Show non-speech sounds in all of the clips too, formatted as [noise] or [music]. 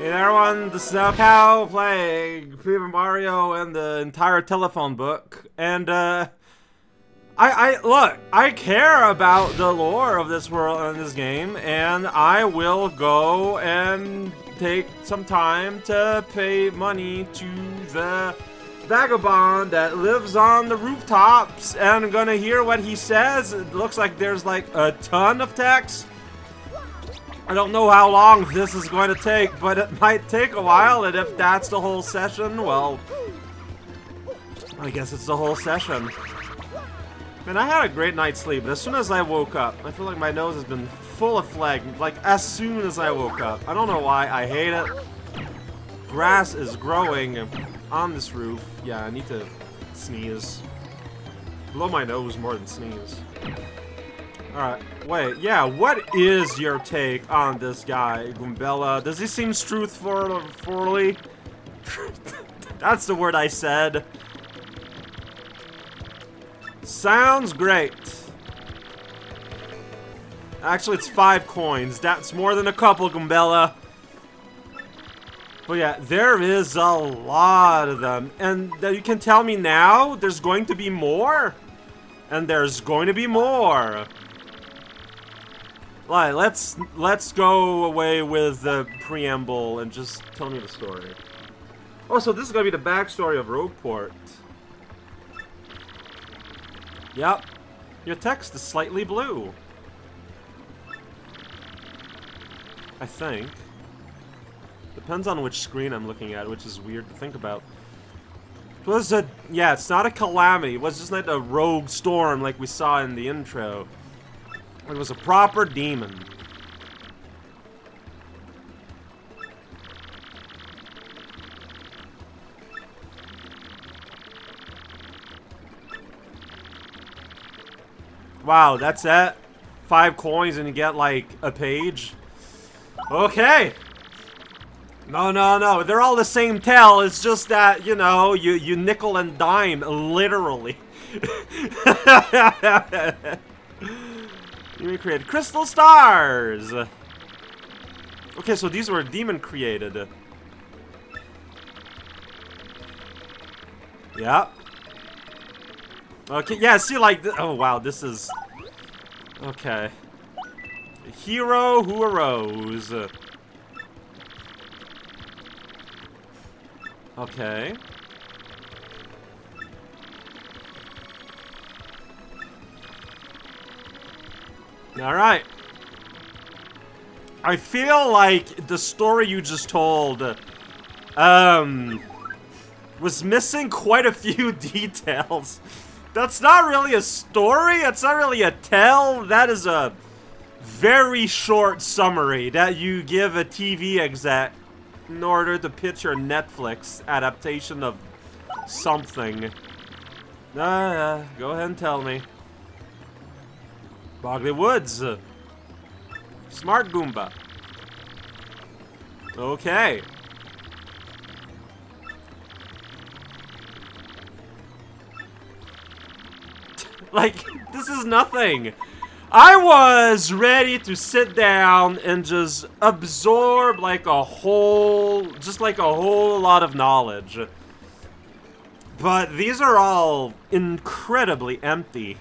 Hey everyone, this is Cow playing Paper Mario and the entire telephone book. And, uh, I, I, look, I care about the lore of this world and this game, and I will go and take some time to pay money to the vagabond that lives on the rooftops and I'm gonna hear what he says. It looks like there's like a ton of text. I don't know how long this is going to take, but it might take a while, and if that's the whole session, well... I guess it's the whole session. Man, I had a great night's sleep, but as soon as I woke up, I feel like my nose has been full of phlegm, like, as soon as I woke up. I don't know why, I hate it. Grass is growing on this roof. Yeah, I need to sneeze. Blow my nose more than sneeze. Alright, wait, yeah, what is your take on this guy, Goombella? Does he seem truthful truthfully? [laughs] That's the word I said. Sounds great. Actually, it's five coins. That's more than a couple, Goombella. But yeah, there is a lot of them. And you can tell me now there's going to be more? And there's going to be more. Let's let's go away with the preamble and just tell me the story. Oh, so this is gonna be the backstory of Rogueport. Yep. Your text is slightly blue. I think. Depends on which screen I'm looking at, which is weird to think about. It was a... Yeah, it's not a calamity. It was just like a rogue storm like we saw in the intro. It was a proper demon. Wow, that's it? Five coins and you get, like, a page? Okay! No, no, no, they're all the same tale, it's just that, you know, you, you nickel and dime, literally. [laughs] You created crystal stars! Okay, so these were demon created. Yeah. Okay, yeah, see, like, oh wow, this is... Okay. A hero who arose. Okay. Alright. I feel like the story you just told, um, was missing quite a few [laughs] details. That's not really a story, it's not really a tell, that is a very short summary that you give a TV exec in order to pitch your Netflix adaptation of something. Uh, go ahead and tell me. Boggly Woods. Smart Goomba. Okay. [laughs] like, this is nothing. I was ready to sit down and just absorb like a whole, just like a whole lot of knowledge. But these are all incredibly empty.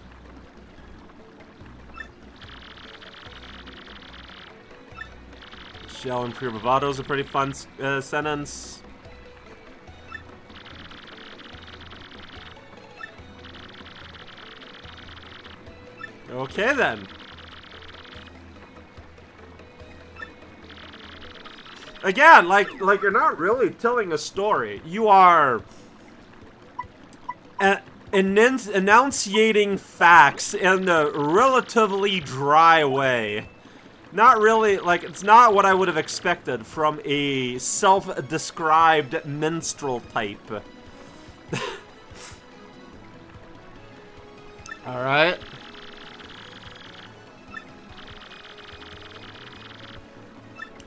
Shell and pure bravado is a pretty fun uh, sentence. Okay then. Again, like like you're not really telling a story. You are uh, enunciating facts in a relatively dry way not really, like, it's not what I would have expected from a self-described minstrel type. [laughs] Alright.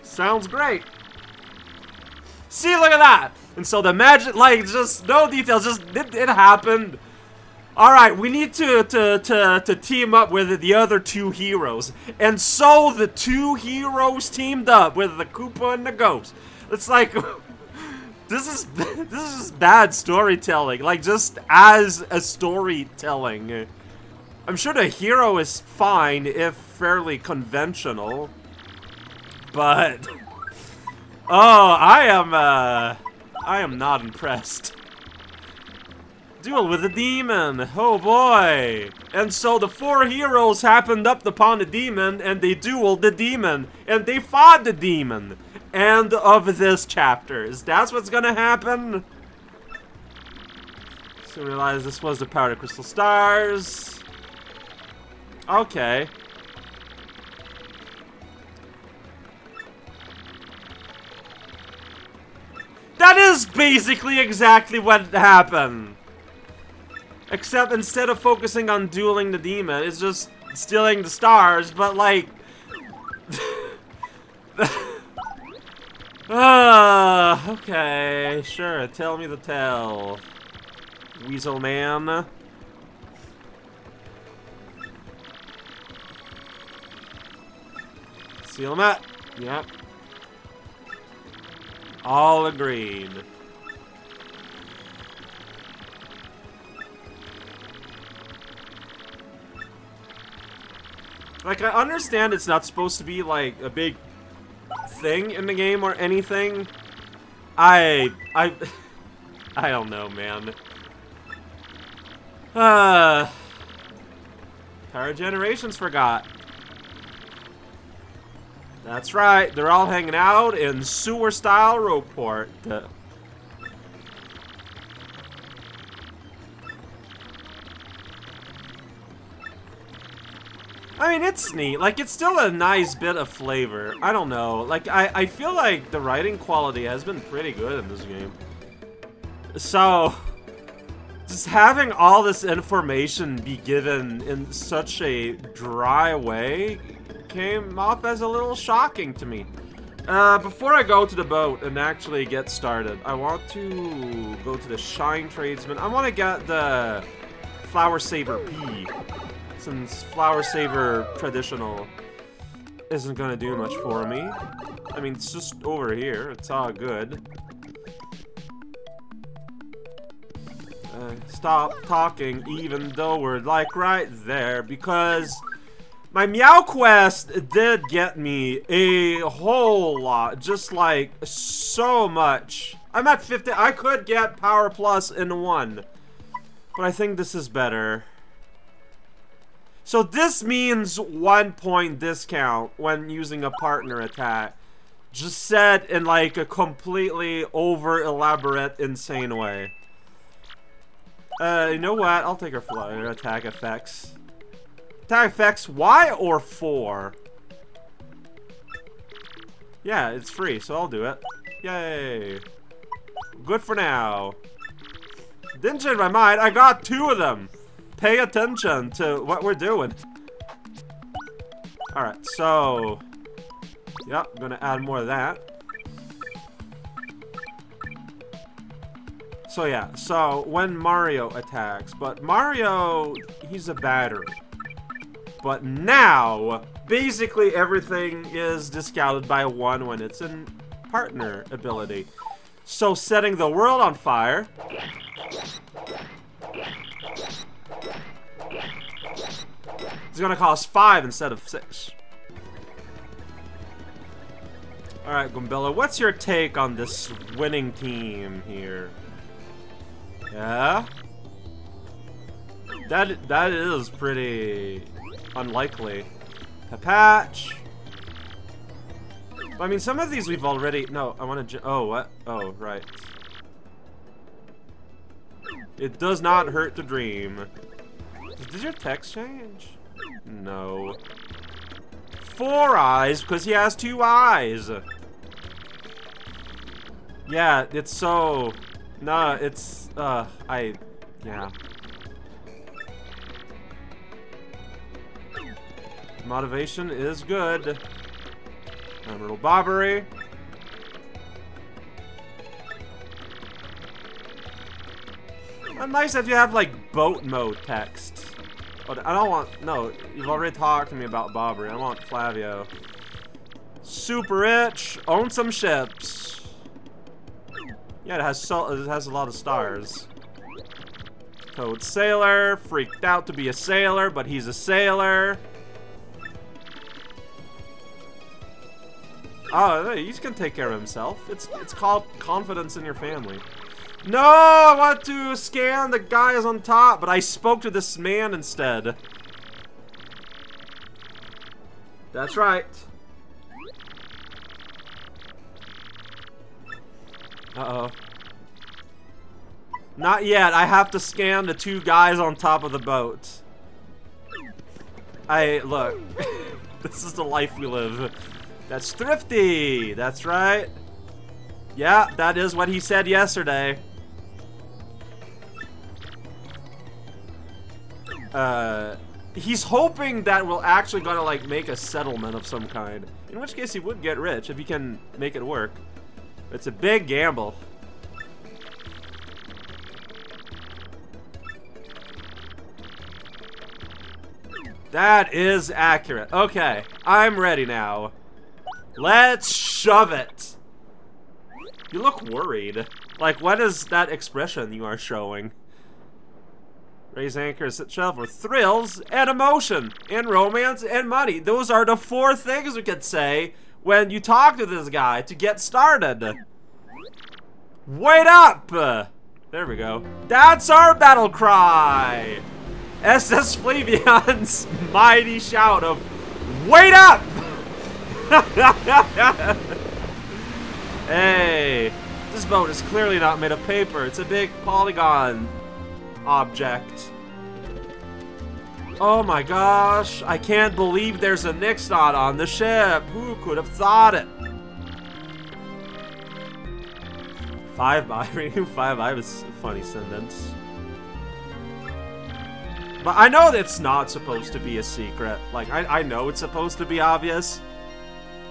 Sounds great. See, look at that! And so the magic, like, just no details, just, it, it happened. Alright, we need to, to, to, to team up with the other two heroes. And so the two heroes teamed up with the Koopa and the Ghost. It's like... [laughs] this is [laughs] this is bad storytelling. Like, just as a storytelling. I'm sure the hero is fine, if fairly conventional. But... [laughs] Oh, I am, uh... I am not impressed. Duel with a demon! Oh boy! And so the four heroes happened up upon the demon, and they dueled the demon, and they fought the demon! End of this chapter. Is that what's gonna happen? So realize this was the Powder Crystal Stars. Okay. That is basically exactly what happened. Except instead of focusing on dueling the demon, it's just stealing the stars, but like... [laughs] Ah, uh, okay, sure, tell me the tale, Weasel Man. Seal up. Yep. All agreed. Like, I understand it's not supposed to be, like, a big thing in the game or anything. I... I... [laughs] I don't know, man. Uh... [sighs] Power Generations forgot. That's right, they're all hanging out in sewer-style Rogueport. I mean, it's neat. Like, it's still a nice bit of flavor. I don't know. Like, I, I feel like the writing quality has been pretty good in this game. So, just having all this information be given in such a dry way came off as a little shocking to me. Uh, before I go to the boat and actually get started, I want to go to the Shine Tradesman. I want to get the Flower Saver P since Flower Saver traditional isn't gonna do much for me. I mean, it's just over here. It's all good. Uh, stop talking even though we're like right there because my Meow Quest did get me a whole lot. Just like so much. I'm at 50. I could get Power Plus in one. But I think this is better. So this means one point discount when using a partner attack. Just said in like a completely over elaborate insane way. Uh, you know what? I'll take her flyer attack effects. Attack effects Y or 4? Yeah, it's free, so I'll do it. Yay. Good for now. Didn't change my mind, I got two of them pay attention to what we're doing. Alright, so... Yep, I'm gonna add more of that. So yeah, so when Mario attacks, but Mario, he's a battery. But now, basically everything is discounted by one when it's in partner ability. So setting the world on fire It's gonna cost five instead of six. Alright, Goombella, what's your take on this winning team here? Yeah? That that is pretty unlikely. A patch. I mean, some of these we've already. No, I want to. Oh, what? Oh, right. It does not hurt to dream. Did your text change? No. Four eyes, because he has two eyes. Yeah, it's so... Nah, it's... Uh, I... Yeah. Motivation is good. Admiral Bobbery. nice if you have like boat mode text. But I don't want. No, you've already talked to me about Bobbery. I want Flavio. Super rich. Own some ships. Yeah, it has so it has a lot of stars. Toad Sailor, freaked out to be a sailor, but he's a sailor. Oh, he's gonna take care of himself. It's it's called confidence in your family. No, I want to scan the guys on top, but I spoke to this man instead. That's right. Uh-oh. Not yet. I have to scan the two guys on top of the boat. I, look. [laughs] this is the life we live. That's thrifty. That's right. Yeah, that is what he said yesterday. Uh, he's hoping that we're actually gonna, like, make a settlement of some kind. In which case he would get rich if he can make it work. It's a big gamble. That is accurate. Okay, I'm ready now. Let's shove it. You look worried. Like, what is that expression you are showing? Raise anchors at shelf with thrills and emotion and romance and money. Those are the four things we could say when you talk to this guy to get started. Wait up! There we go. That's our battle cry! SS Flavion's [laughs] mighty shout of Wait up! [laughs] hey, this boat is clearly not made of paper. It's a big polygon object. Oh my gosh, I can't believe there's a Nixdot on the ship. Who could have thought it? Five by [laughs] reading five I was a funny sentence. But I know it's not supposed to be a secret. Like, I, I know it's supposed to be obvious.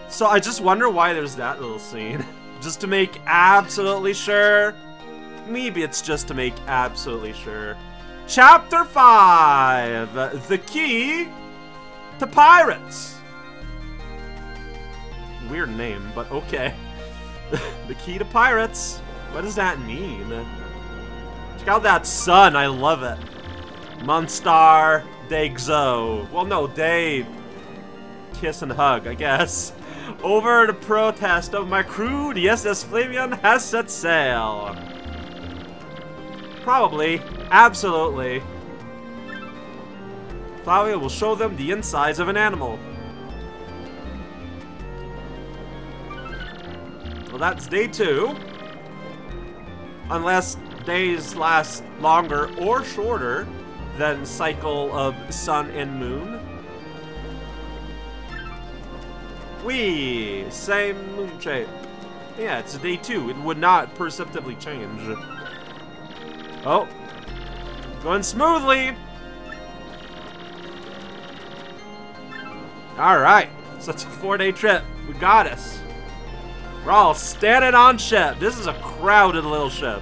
So I just wonder why there's that little scene. [laughs] just to make absolutely sure. Maybe it's just to make absolutely sure. Chapter 5 The Key to Pirates. Weird name, but okay. [laughs] the Key to Pirates. What does that mean? Check out that sun, I love it. Monstar Degzo. Well, no, they kiss and hug, I guess. Over the protest of my crew, the SS Flavion has set sail. Probably. Absolutely. Flavio will show them the insides of an animal. Well, that's day two. Unless days last longer or shorter than cycle of sun and moon. We same moon shape. Yeah, it's day two. It would not perceptibly change. Oh, going smoothly. All right, so it's a four-day trip. We got us. We're all standing on ship. This is a crowded little ship.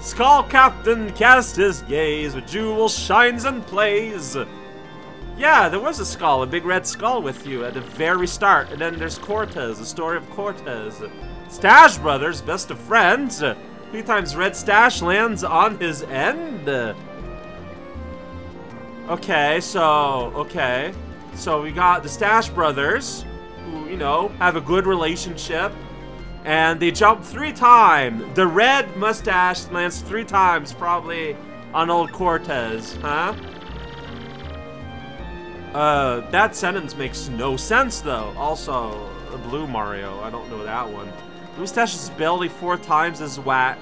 Skull Captain cast his gaze with jewels, shines, and plays. Yeah, there was a skull, a big red skull with you at the very start. And then there's Cortez, the story of Cortez. Stash Brothers, best of friends. Three times Red Stash lands on his end. Okay, so, okay. So we got the Stash Brothers, who, you know, have a good relationship. And they jump three times. The red mustache lands three times, probably on old Cortez, huh? Uh, that sentence makes no sense, though. Also, a blue Mario. I don't know that one. Moustache's belly four times is whack.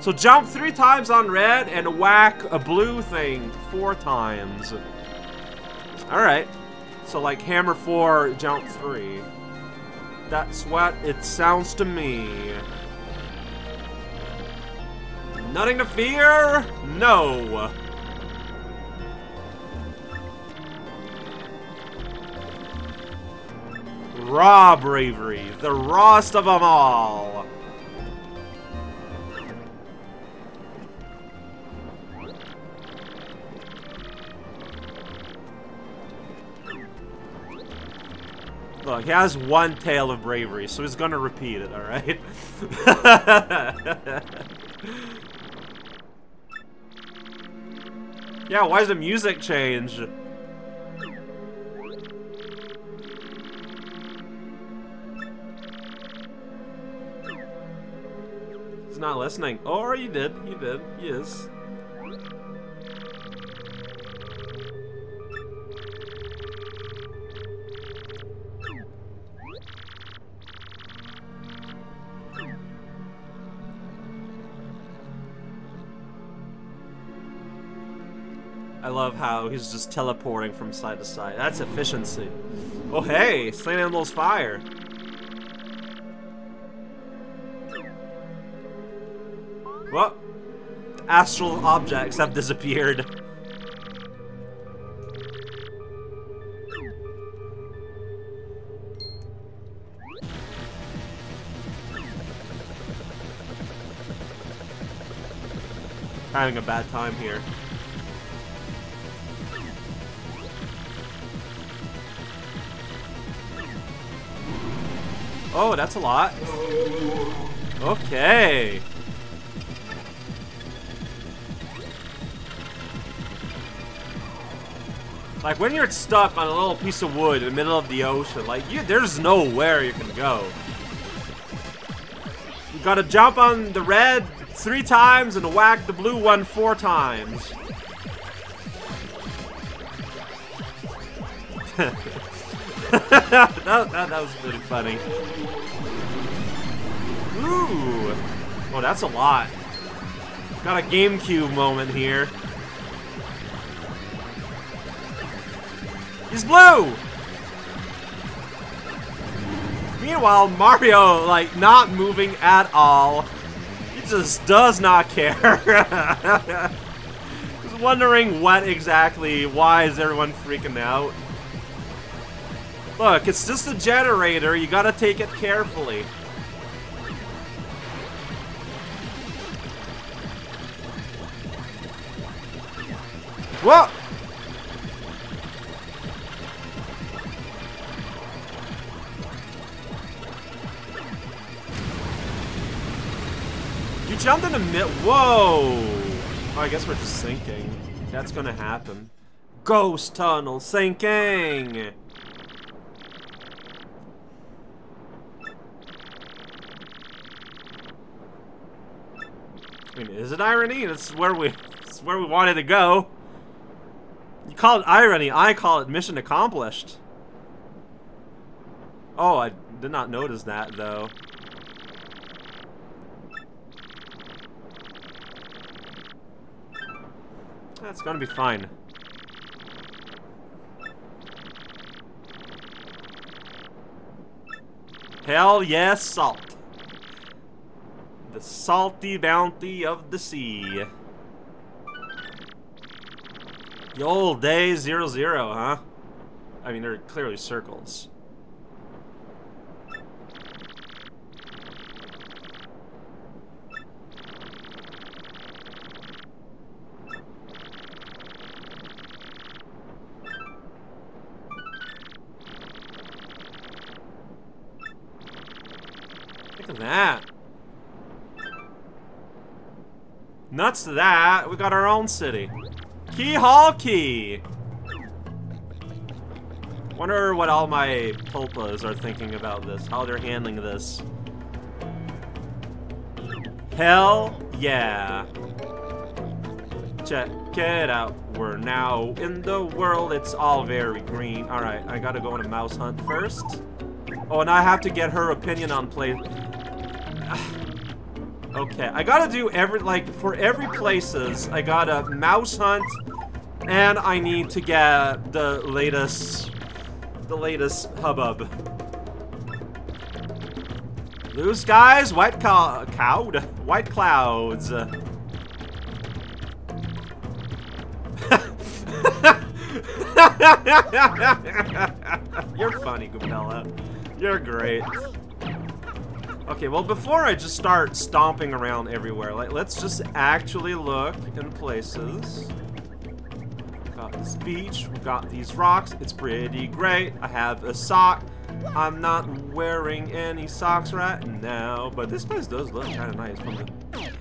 So jump three times on red and whack a blue thing four times. Alright. So like hammer four, jump three. That's what it sounds to me. Nothing to fear? No. raw bravery, the rawest of them all. Look, he has one tale of bravery, so he's gonna repeat it, alright? [laughs] yeah, why does the music change? Not listening. Or oh, you did. You did. He is. I love how he's just teleporting from side to side. That's efficiency. Oh hey, Slain Animals Fire. What? Astral objects have disappeared. Having a bad time here. Oh, that's a lot. Okay. Like, when you're stuck on a little piece of wood in the middle of the ocean, like, you, there's nowhere you can go. You gotta jump on the red three times and whack the blue one four times. [laughs] that, that, that was funny. Ooh. Oh, that's a lot. Got a GameCube moment here. He's blue! Meanwhile, Mario, like, not moving at all. He just does not care. [laughs] Just wondering what exactly, why is everyone freaking out? Look, it's just a generator. You gotta take it carefully. Whoa! Jumped in the mid- Whoa! Oh, I guess we're just sinking. That's gonna happen. Ghost tunnel sinking! I mean, is it irony? That's where we, that's where we wanted to go. You call it irony, I call it mission accomplished. Oh, I did not notice that, though. That's gonna be fine. Hell yes, salt the salty bounty of the sea. The old day zero zero, huh? I mean, they're clearly circles. That. Nuts to that, we got our own city. Keelhaul Key! Wonder what all my pulpas are thinking about this, how they're handling this. Hell yeah. Check it out. We're now in the world. It's all very green. Alright, I gotta go on a mouse hunt first. Oh, and I have to get her opinion on play. Okay, I gotta do every, like, for every places, I gotta mouse hunt, and I need to get the latest, the latest hubbub. Blue skies, white cow cloud, white clouds. [laughs] You're funny, Goombella. You're great. Okay, well, before I just start stomping around everywhere, like, let's just actually look in places. Got this beach, we got these rocks, it's pretty great. I have a sock, I'm not wearing any socks right now, but this place does look kind of nice from the...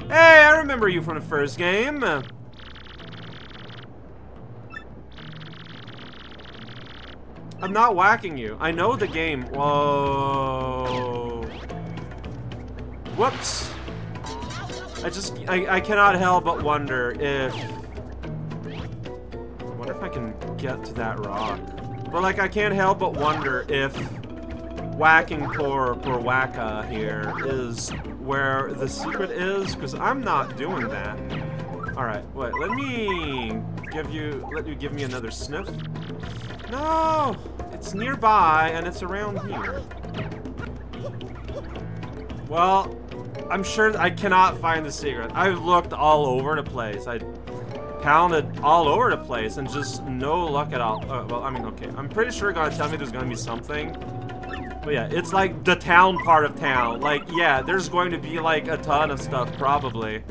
Hey, I remember you from the first game. I'm not whacking you. I know the game. Whoa. Whoops. I just, I, I cannot help but wonder if... I wonder if I can get to that rock. But like, I can't help but wonder if whacking poor, Whacka here is where the secret is, because I'm not doing that. Alright, wait, let me give you, let you give me another sniff. No! It's nearby, and it's around here. Well, I'm sure I cannot find the secret. I've looked all over the place. I pounded all over the place, and just no luck at all. Uh, well, I mean, okay. I'm pretty sure gonna tell me there's gonna be something. But yeah, it's like the town part of town. Like, yeah, there's going to be like a ton of stuff, probably.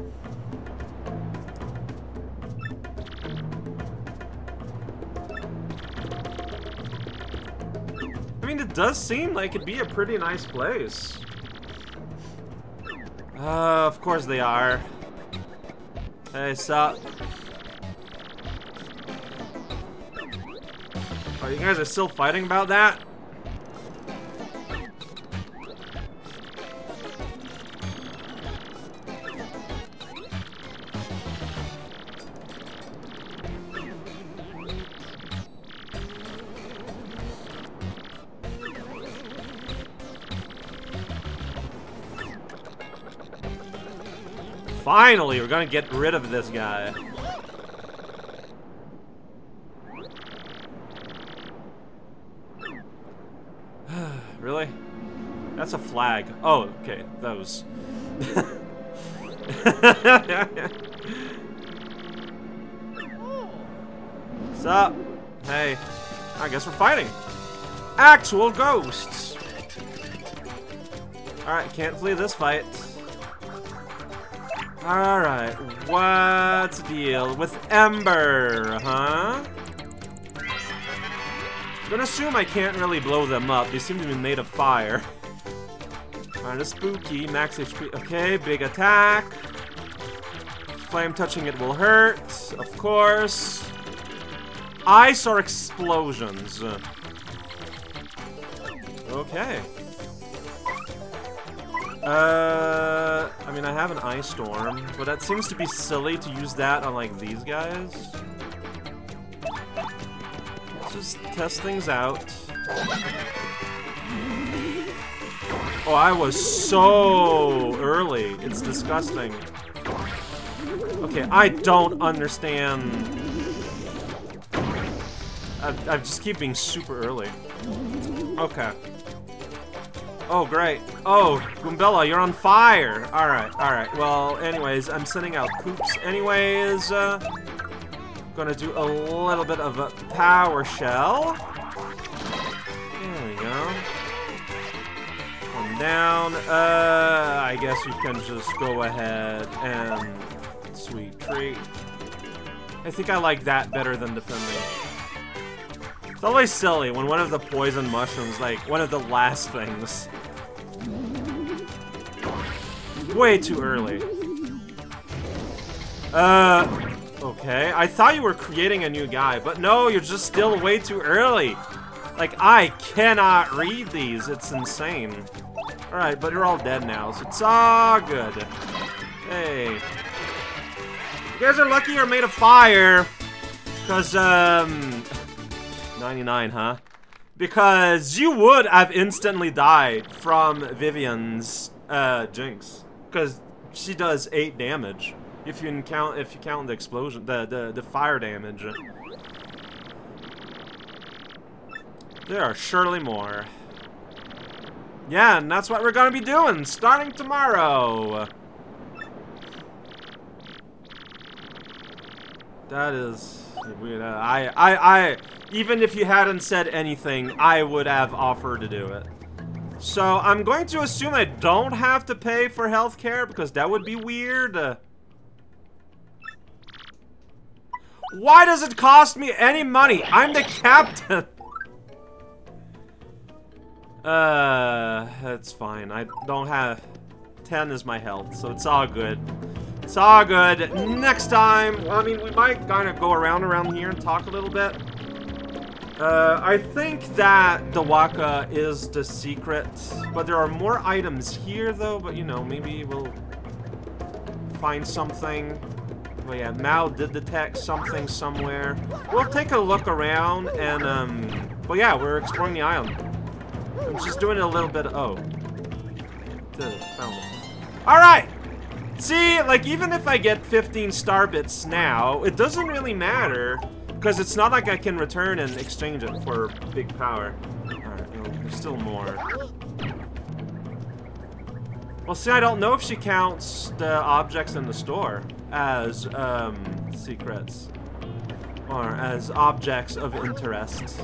I mean, it does seem like it'd be a pretty nice place. Uh, of course they are. Hey, sup? Oh, you guys are still fighting about that? Finally, we're gonna get rid of this guy. [sighs] really? That's a flag. Oh, okay. Those. [laughs] What's up? Hey. I guess we're fighting. Actual ghosts. Alright, can't flee this fight. Alright, what's the deal with Ember, huh? I'm gonna assume I can't really blow them up. They seem to be made of fire. [laughs] Kinda spooky. Max HP. Okay, big attack. Flame touching it will hurt, of course. Ice or explosions? Okay. Uh, I mean, I have an Ice Storm, but that seems to be silly to use that on, like, these guys. Let's just test things out. Oh, I was so early. It's disgusting. Okay, I don't understand. I, I just keep being super early. Okay. Oh, great. Oh, Goombella, you're on fire. Alright, alright. Well, anyways, I'm sending out poops anyways. Uh, gonna do a little bit of a power shell. There we go. Come down. Uh, I guess you can just go ahead and... Sweet treat. I think I like that better than defending. It's always silly when one of the poison mushrooms, like, one of the last things. Way too early. Uh, okay. I thought you were creating a new guy, but no, you're just still way too early. Like, I cannot read these. It's insane. Alright, but you're all dead now, so it's all good. Hey. You guys are lucky you're made of fire. Because, um... [laughs] 99, huh? Because you would have instantly died from Vivian's uh, Jinx. Because she does 8 damage. If you count if you count the explosion the, the, the fire damage. There are surely more. Yeah, and that's what we're gonna be doing, starting tomorrow. That is weird. I, I, I, even if you hadn't said anything, I would have offered to do it. So, I'm going to assume I don't have to pay for healthcare, because that would be weird. Why does it cost me any money? I'm the captain. Uh, that's fine. I don't have... 10 is my health, so it's all good. It's all good. Next time, I mean, we might kind of go around around here and talk a little bit. Uh, I think that the Whacka is the secret, but there are more items here, though, but, you know, maybe we'll find something. But yeah, Mao did detect something somewhere. We'll take a look around, and, um, but yeah, we're exploring the island. I'm just doing a little bit of, oh. Alright! See, like, even if I get 15 star bits now, it doesn't really matter, because it's not like I can return and exchange it for big power. Alright, there's still more. Well, see, I don't know if she counts the objects in the store as, um, secrets. Or as objects of interest.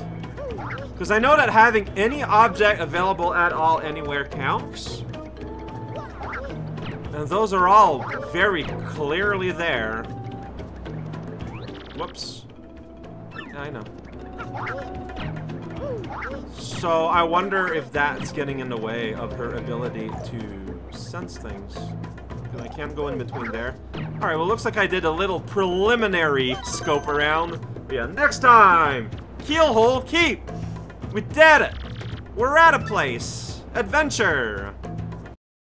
Because I know that having any object available at all anywhere counts. And those are all very clearly there. Whoops. I know. So I wonder if that's getting in the way of her ability to sense things. Because I can't go in between there. Alright, well looks like I did a little preliminary scope around. Yeah, next time! Keelhaul Keep! We did it! We're at a place! Adventure!